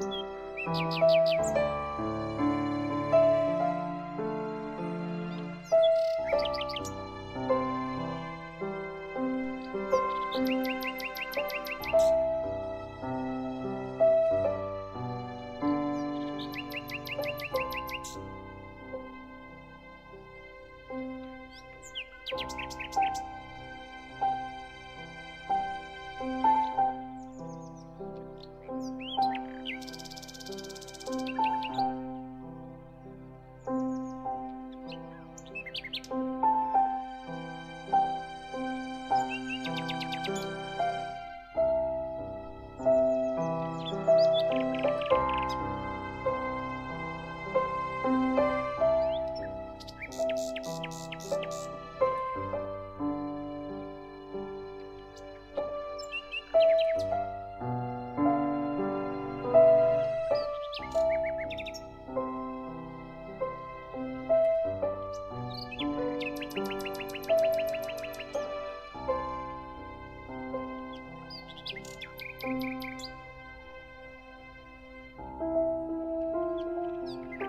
Música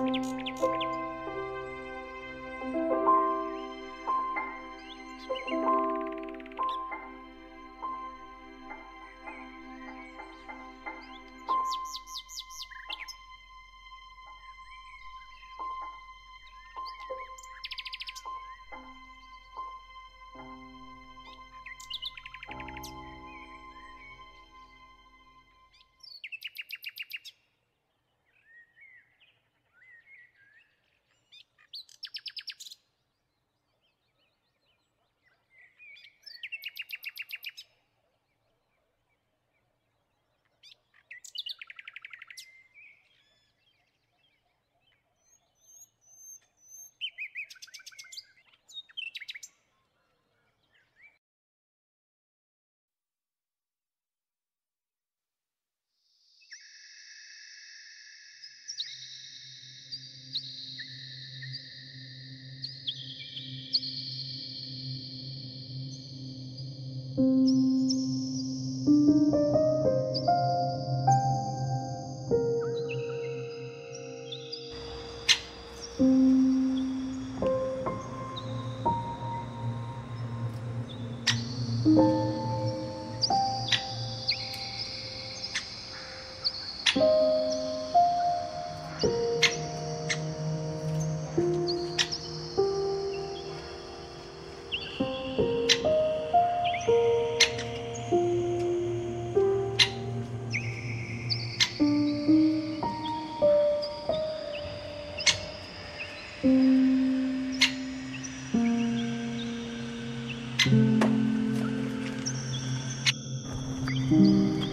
Música Mm-hmm.